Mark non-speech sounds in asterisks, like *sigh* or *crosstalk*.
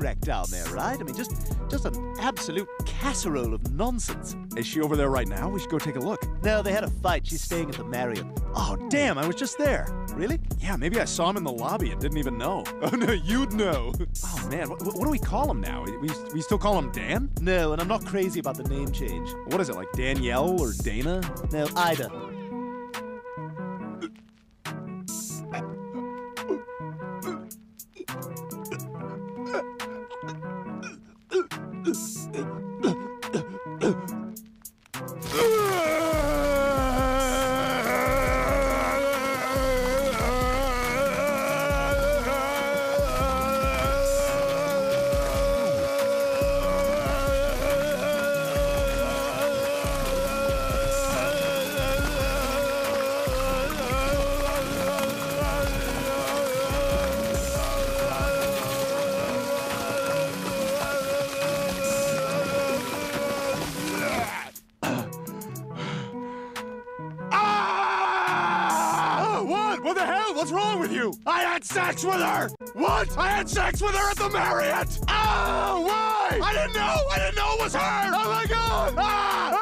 down there, right? I mean, just just an absolute casserole of nonsense. Is she over there right now? We should go take a look. No, they had a fight. She's staying at the Marriott. Oh, damn, I was just there. Really? Yeah, maybe I saw him in the lobby and didn't even know. *laughs* Oh, no, you'd know. Oh, man, what, what do we call him now? We, we still call him Dan? No, and I'm not crazy about the name change. What is it, like Danielle or Dana? No, Ida. Uh, uh, uh, Ah! What? What the hell? What's wrong with you? I had sex with her! What? I had sex with her at the Marriott! Oh, why? I didn't know! I didn't know it was her! Oh my god! Ah!